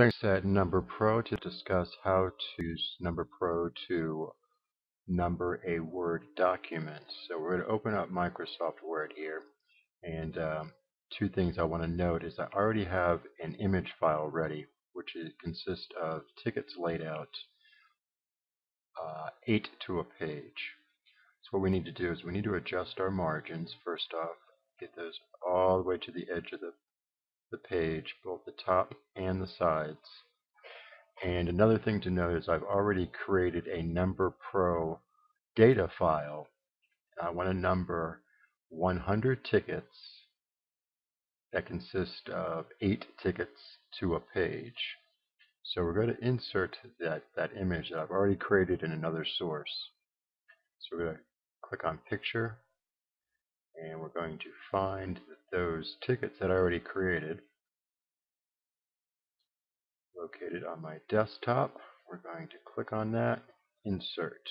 Thanks at Number Pro to discuss how to use Number Pro to number a Word document. So we're going to open up Microsoft Word here and um, two things I want to note is I already have an image file ready which is, consists of tickets laid out uh, 8 to a page. So what we need to do is we need to adjust our margins first off, get those all the way to the edge of the the page, both the top and the sides. And another thing to note is I've already created a Number Pro data file. I want to number 100 tickets that consist of 8 tickets to a page. So we're going to insert that, that image that I've already created in another source. So we're going to click on Picture, and we're going to find those tickets that I already created located on my desktop. We're going to click on that, insert.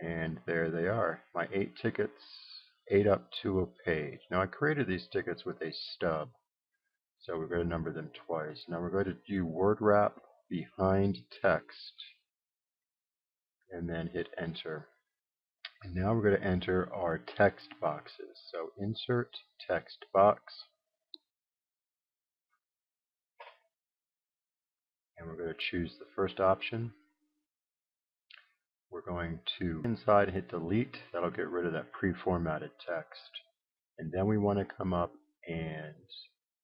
And there they are, my eight tickets, eight up to a page. Now I created these tickets with a stub, so we're going to number them twice. Now we're going to do word wrap behind text, and then hit enter. And now we're going to enter our text boxes. So insert text box. And we're going to choose the first option. We're going to inside hit delete. That'll get rid of that pre-formatted text. And then we want to come up and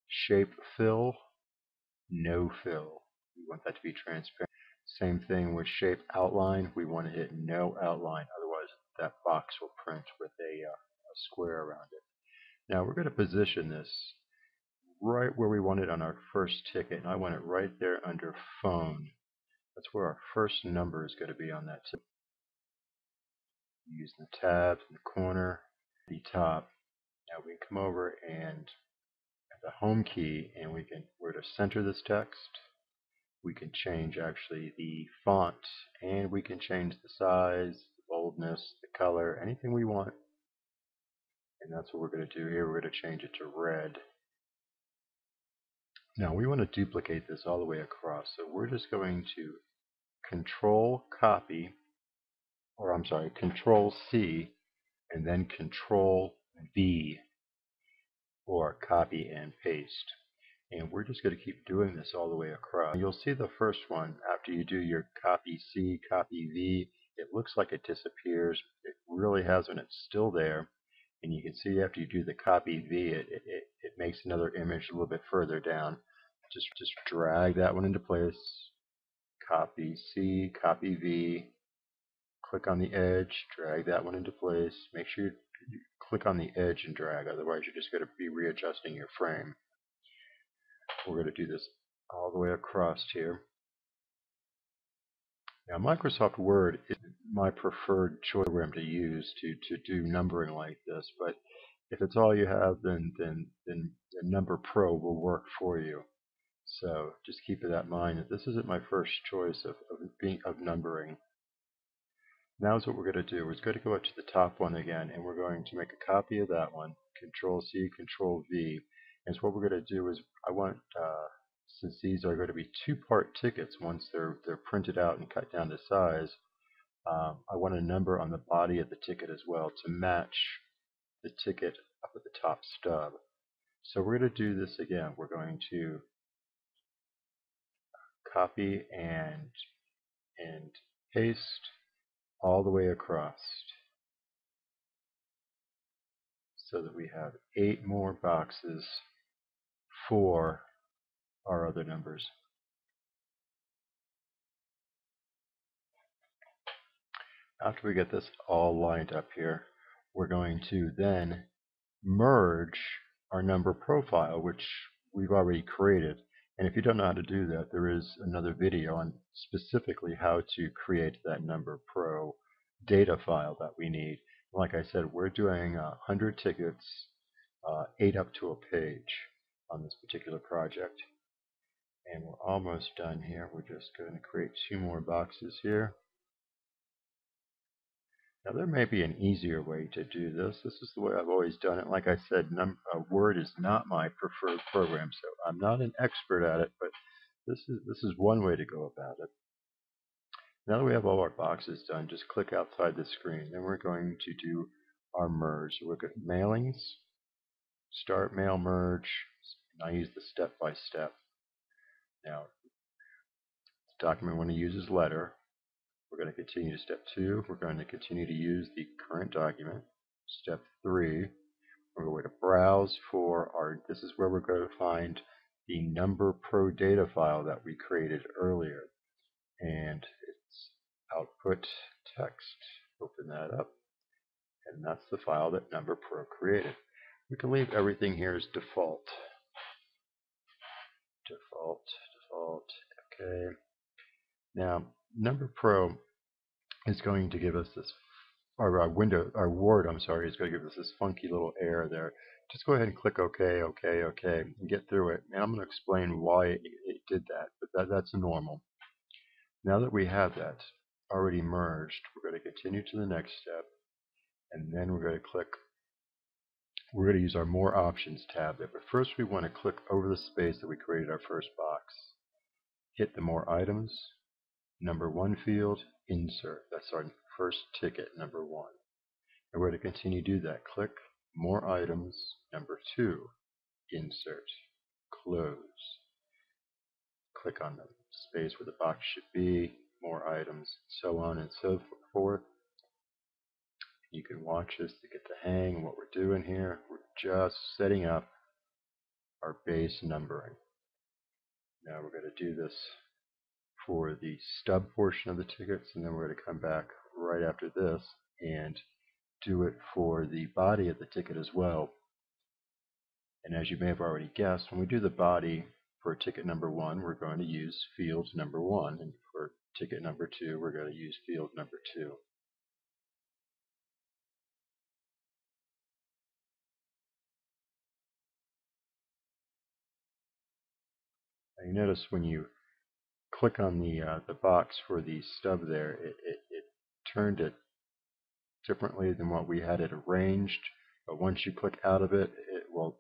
shape fill, no fill. We want that to be transparent. Same thing with shape outline. We want to hit no outline. Otherwise, that box will print with a, uh, a square around it. Now we're going to position this right where we want it on our first ticket. And I want it right there under phone. That's where our first number is going to be on that ticket. Using the tabs in the corner, the top. Now we can come over and the home key and we can where to center this text. We can change actually the font and we can change the size, the boldness, the color, anything we want. And that's what we're going to do here. We're going to change it to red. Now we want to duplicate this all the way across. So we're just going to control copy, or I'm sorry, control C, and then control V, or copy and paste. And we're just going to keep doing this all the way across. You'll see the first one, after you do your copy C, copy V, it looks like it disappears. It really hasn't. It's still there. And you can see after you do the copy V, it, it, it makes another image a little bit further down. Just, just drag that one into place. Copy C, copy V. Click on the edge, drag that one into place. Make sure you click on the edge and drag, otherwise you're just going to be readjusting your frame. We're going to do this all the way across here. Now Microsoft Word is my preferred choice program to use to, to do numbering like this, but if it's all you have, then, then, then, Number Pro will work for you. So just keep that in mind that this isn't my first choice of, of, being, of numbering. Now is what we're going to do. We're going to go up to the top one again, and we're going to make a copy of that one. Control C, Control V. And so what we're going to do is I want uh, since these are going to be two-part tickets once they're they're printed out and cut down to size, um, I want a number on the body of the ticket as well to match the ticket up at the top stub. So we're going to do this again. We're going to copy and and paste all the way across so that we have eight more boxes for our other numbers. After we get this all lined up here, we're going to then merge our number pro file, which we've already created. And if you don't know how to do that, there is another video on specifically how to create that number pro data file that we need. Like I said, we're doing uh, 100 tickets, uh, 8 up to a page on this particular project. And we're almost done here. We're just going to create two more boxes here. Now there may be an easier way to do this. This is the way I've always done it. Like I said, uh, Word is not my preferred program, so I'm not an expert at it, but this is this is one way to go about it. Now that we have all our boxes done, just click outside the screen. Then we're going to do our merge. So we're at mailings, start mail merge. And I use the step by step. Now, the document we want to use is letter. We're going to continue to step two. We're going to continue to use the current document. Step three, we're going to browse for our, this is where we're going to find the number pro data file that we created earlier. And it's output text. Open that up. And that's the file that number pro created. We can leave everything here as default. Default, default, okay. Now, number pro is going to give us this, or our window, our Word, I'm sorry, is going to give us this funky little error there. Just go ahead and click OK, OK, OK, and get through it. And I'm going to explain why it, it did that, but that, that's normal. Now that we have that already merged, we're going to continue to the next step, and then we're going to click we're going to use our More Options tab there. But first we want to click over the space that we created our first box. Hit the More Items, number one field, insert. That's our first ticket, number one. And we're to continue to do that. Click More Items, number two, Insert, Close. Click on the space where the box should be, More Items, so on and so forth. You can watch this to get the hang of what we're doing here. We're just setting up our base numbering. Now we're going to do this for the stub portion of the tickets, and then we're going to come back right after this and do it for the body of the ticket as well. And as you may have already guessed, when we do the body for ticket number one, we're going to use field number one, and for ticket number two, we're going to use field number two. Now you notice when you click on the uh, the box for the stub there, it, it, it turned it differently than what we had it arranged. But once you click out of it, it will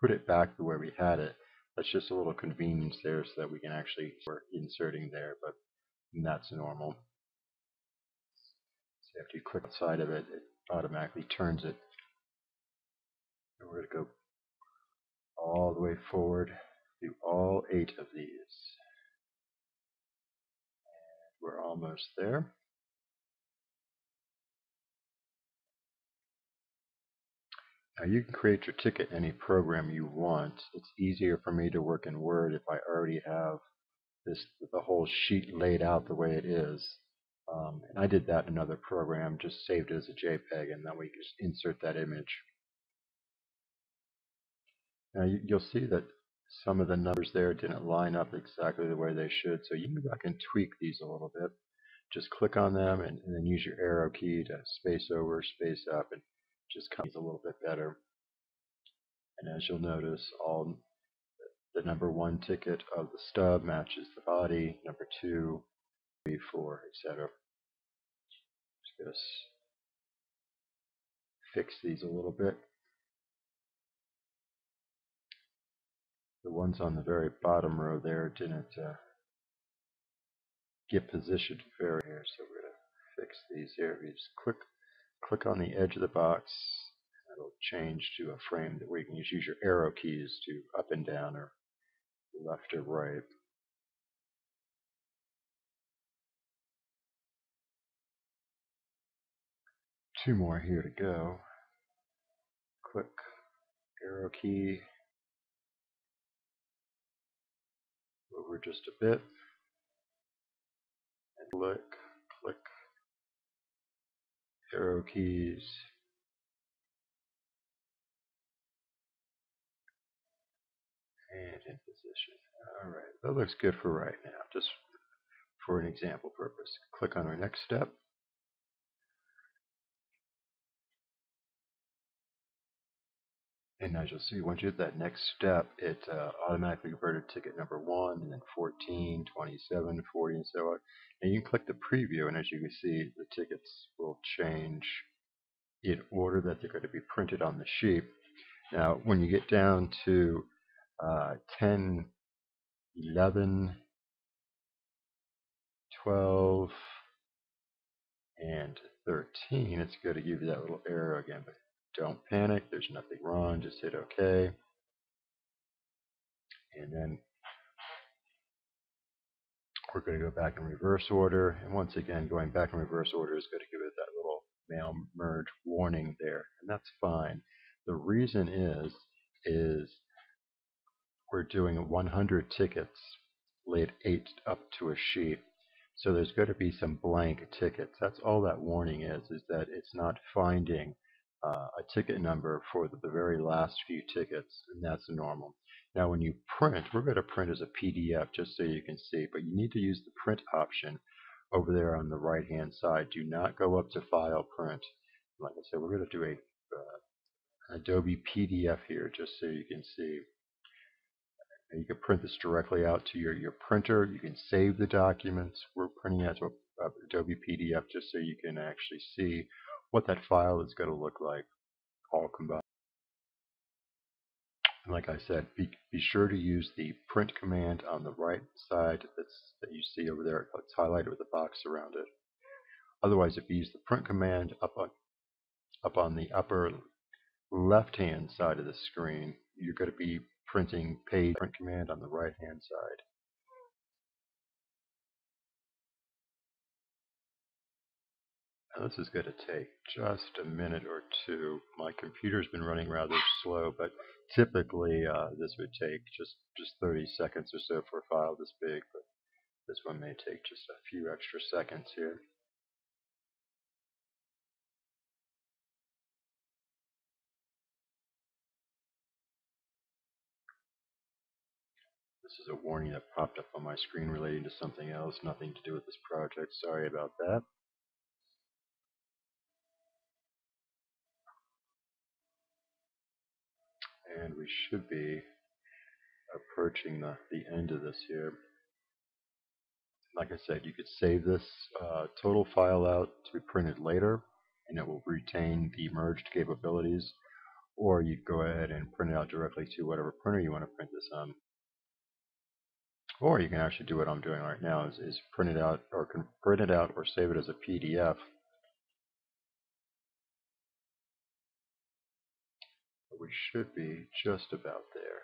put it back the way we had it. That's just a little convenience there so that we can actually start inserting there, but that's normal. So after you click outside of it, it automatically turns it. And we're going to go all the way forward through all eight of these. And We're almost there. Now you can create your ticket any program you want. It's easier for me to work in Word if I already have this the whole sheet laid out the way it is. Um, and I did that in another program, just saved it as a JPEG, and then we just insert that image. Now you, will see that some of the numbers there didn't line up exactly the way they should. So you can go back and tweak these a little bit. Just click on them and, and then use your arrow key to space over, space up, and just comes a little bit better. And as you'll notice, all the number one ticket of the stub matches the body, number two, three, four, etc. Just fix these a little bit. The ones on the very bottom row there didn't uh, get positioned very here, so we're going to fix these here. We just click, click on the edge of the box, it'll change to a frame that you can just use your arrow keys to up and down or left or right. Two more here to go. Click arrow key, over just a bit and click, click, arrow keys, and in position. Alright, that looks good for right now, just for an example purpose. Click on our next step. And as you'll see, once you hit that next step, it uh, automatically converted ticket number 1, and then 14, 27, 40, and so on. And you can click the preview, and as you can see, the tickets will change in order that they're going to be printed on the sheet. Now, when you get down to uh, 10, 11, 12, and 13, it's going to give you that little arrow again. But don't panic, there's nothing wrong, just hit OK. And then we're going to go back in reverse order. And once again, going back in reverse order is going to give it that little mail merge warning there. And that's fine. The reason is, is we're doing 100 tickets laid eight up to a sheet. So there's going to be some blank tickets. That's all that warning is, is that it's not finding uh, a ticket number for the, the very last few tickets, and that's normal. Now when you print, we're going to print as a PDF just so you can see, but you need to use the print option over there on the right hand side. Do not go up to File, Print. Like I said, we're going to do a uh, Adobe PDF here just so you can see. you can print this directly out to your, your printer. You can save the documents. We're printing out to a, a Adobe PDF just so you can actually see what that file is going to look like all combined. And like I said, be, be sure to use the print command on the right side that's, that you see over there. It's highlighted with a box around it. Otherwise, if you use the print command up on, up on the upper left-hand side of the screen, you're going to be printing page print command on the right-hand side. Now this is going to take just a minute or two. My computer's been running rather slow, but typically uh, this would take just, just 30 seconds or so for a file this big, but this one may take just a few extra seconds here. This is a warning that popped up on my screen relating to something else, nothing to do with this project. Sorry about that. And we should be approaching the, the end of this here. Like I said, you could save this uh, total file out to be printed later, and it will retain the merged capabilities, or you go ahead and print it out directly to whatever printer you want to print this on. Or you can actually do what I'm doing right now, is, is print it out, or print it out, or save it as a PDF, we should be just about there.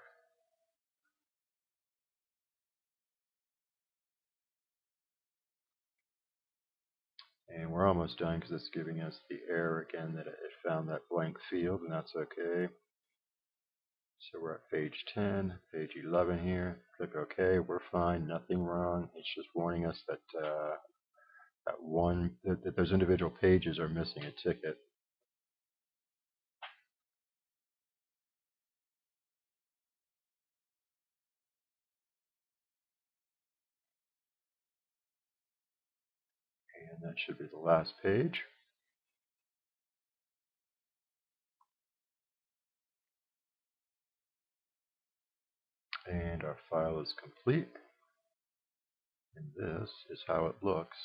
And we're almost done because it's giving us the error again that it found that blank field, and that's okay. So we're at page 10, page 11 here. Click OK. We're fine. Nothing wrong. It's just warning us that uh, that one that, that those individual pages are missing a ticket. Should be the last page. And our file is complete. And this is how it looks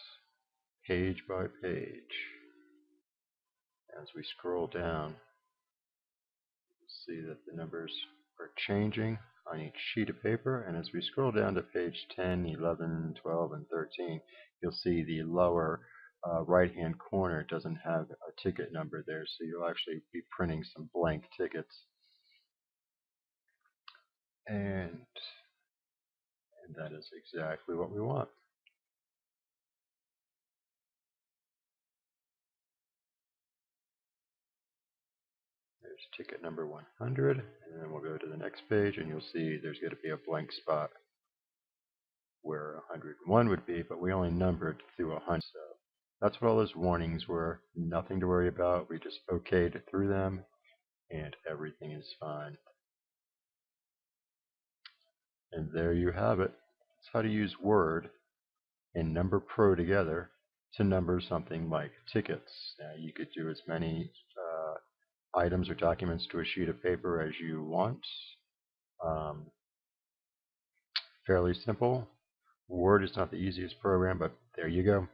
page by page. As we scroll down, you'll see that the numbers are changing on each sheet of paper. And as we scroll down to page 10, 11, 12, and 13, you'll see the lower uh, right hand corner doesn't have a ticket number there, so you'll actually be printing some blank tickets. And, and that is exactly what we want. There's ticket number 100, and then we'll go to the next page, and you'll see there's going to be a blank spot where 101 would be, but we only numbered through 100. So that's what all those warnings were. Nothing to worry about. We just okayed through them, and everything is fine. And there you have it. That's how to use Word and Number Pro together to number something like tickets. Now, you could do as many items or documents to a sheet of paper as you want. Um, fairly simple. Word is not the easiest program, but there you go.